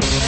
Peace.